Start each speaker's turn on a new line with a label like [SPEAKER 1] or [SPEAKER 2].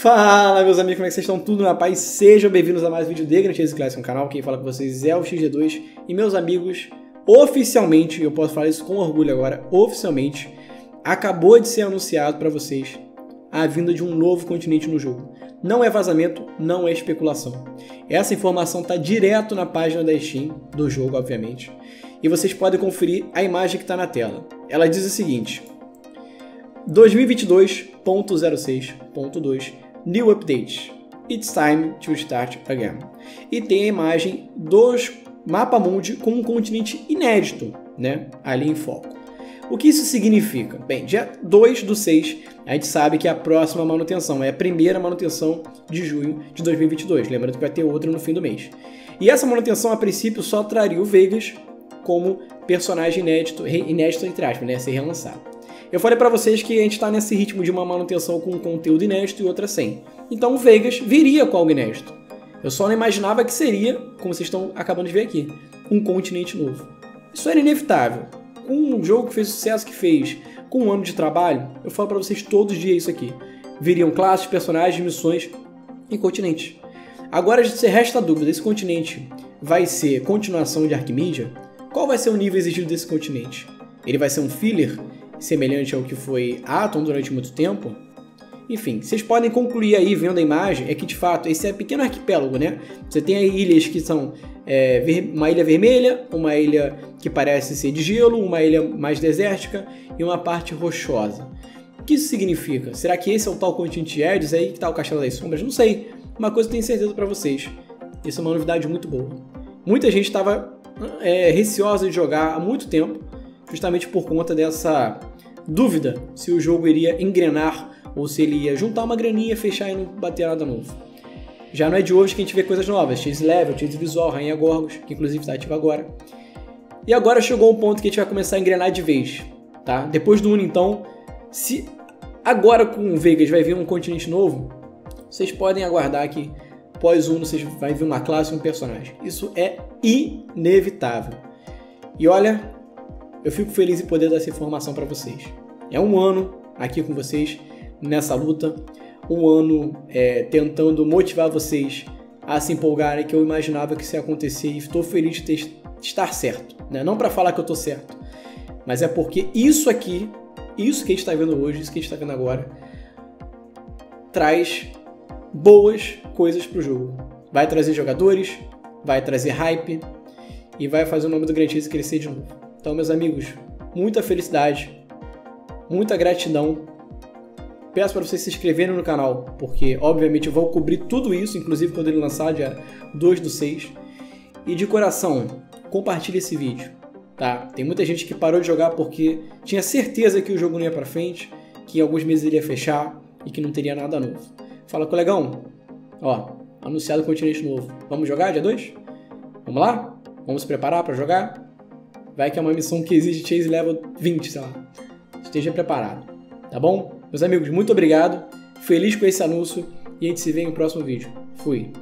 [SPEAKER 1] Fala, meus amigos, como é que vocês estão? Tudo na paz? Sejam bem-vindos a mais um vídeo de Grand Chase Classic no canal. Quem fala com vocês é o XG2 e meus amigos, oficialmente, eu posso falar isso com orgulho agora, oficialmente, acabou de ser anunciado para vocês a vinda de um novo continente no jogo. Não é vazamento, não é especulação. Essa informação está direto na página da Steam do jogo, obviamente, e vocês podem conferir a imagem que está na tela. Ela diz o seguinte: 2022.06.2 New Update. It's time to start again. E tem a imagem dos mapa mundi com um continente inédito, né, ali em foco. O que isso significa? Bem, dia 2 do 6, a gente sabe que a próxima manutenção é a primeira manutenção de junho de 2022. Lembrando que vai ter outra no fim do mês. E essa manutenção, a princípio, só traria o Vegas como personagem inédito, inédito entre aspas, né, ser relançado. Eu falei para vocês que a gente está nesse ritmo de uma manutenção com conteúdo inédito e outra sem. Então o Vegas viria com algo inédito. Eu só não imaginava que seria, como vocês estão acabando de ver aqui, um continente novo. Isso era inevitável. Com um jogo que fez o sucesso que fez, com um ano de trabalho, eu falo para vocês todos os dias isso aqui. Viriam classes, personagens, missões e continentes. Agora se resta a dúvida, esse continente vai ser continuação de Arquimedia? Qual vai ser o nível exigido desse continente? Ele vai ser um filler? Semelhante ao que foi Atom durante muito tempo. Enfim, vocês podem concluir aí vendo a imagem, é que de fato esse é um pequeno arquipélago, né? Você tem aí ilhas que são é, uma ilha vermelha, uma ilha que parece ser de gelo, uma ilha mais desértica e uma parte rochosa. O que isso significa? Será que esse é o tal continente Edges aí que está o Castelo das Sombras? Não sei. Uma coisa eu tenho certeza para vocês. Isso é uma novidade muito boa. Muita gente estava é, receosa de jogar há muito tempo, justamente por conta dessa dúvida se o jogo iria engrenar ou se ele ia juntar uma graninha, fechar e não bater nada novo. Já não é de hoje que a gente vê coisas novas, Chase Level, Chase Visual, Rainha Gorgos, que inclusive está ativo agora. E agora chegou um ponto que a gente vai começar a engrenar de vez, tá? Depois do Uno, então, se agora com Vegas vai vir um continente novo, vocês podem aguardar que pós Uno vocês vai vir uma classe um personagem. Isso é inevitável. E olha, eu fico feliz em poder dar essa informação para vocês. É um ano aqui com vocês nessa luta, um ano é, tentando motivar vocês a se empolgarem, que eu imaginava que isso ia acontecer e estou feliz de, ter, de estar certo. Né? Não para falar que eu estou certo, mas é porque isso aqui, isso que a gente está vendo hoje, isso que a gente está vendo agora, traz boas coisas para o jogo. Vai trazer jogadores, vai trazer hype e vai fazer o nome do Grand crescer de novo. Então, meus amigos, muita felicidade, muita gratidão. Peço para vocês se inscreverem no canal, porque obviamente eu vou cobrir tudo isso, inclusive quando ele lançar dia 2 do 6. E de coração, compartilhe esse vídeo, tá? Tem muita gente que parou de jogar porque tinha certeza que o jogo não ia para frente, que em alguns meses ele ia fechar e que não teria nada novo. Fala, colegão, ó, anunciado continente novo. Vamos jogar dia 2? Vamos lá? Vamos se preparar para jogar? Vai que é uma missão que exige chase level 20, sei lá. Esteja preparado, tá bom? Meus amigos, muito obrigado. Feliz com esse anúncio e a gente se vê no próximo vídeo. Fui.